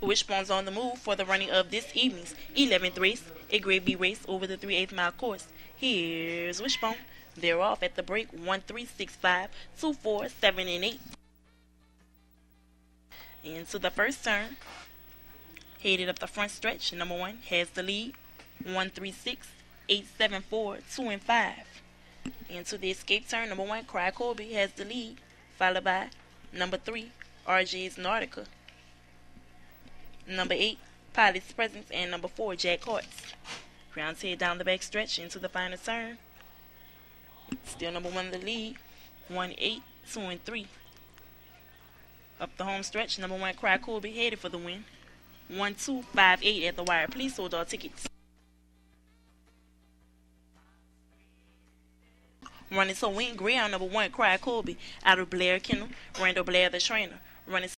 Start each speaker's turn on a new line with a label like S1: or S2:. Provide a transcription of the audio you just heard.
S1: Wishbone's on the move for the running of this evening's 11th race, a grade B race over the 3 8 mile course. Here's Wishbone. They're off at the break 1 3 6 5 2 4 7 and 8. Into the first turn. Headed up the front stretch, number one has the lead. 1 3 6 8 7 4 2 and 5. Into the escape turn, number one, Cry Colby has the lead, followed by number three, RJ's Nautica. Number eight, Pilot's Presence, and number four, Jack Hearts. Rounds head down the back stretch into the final turn. Still number one in the lead. One, eight, two, and three. Up the home stretch, number one, Cry Colby headed for the win. One, two, five, eight at the wire. Please hold all tickets. Running so win ground number one, Cry Colby out of Blair Kennel. Randall Blair the trainer. Running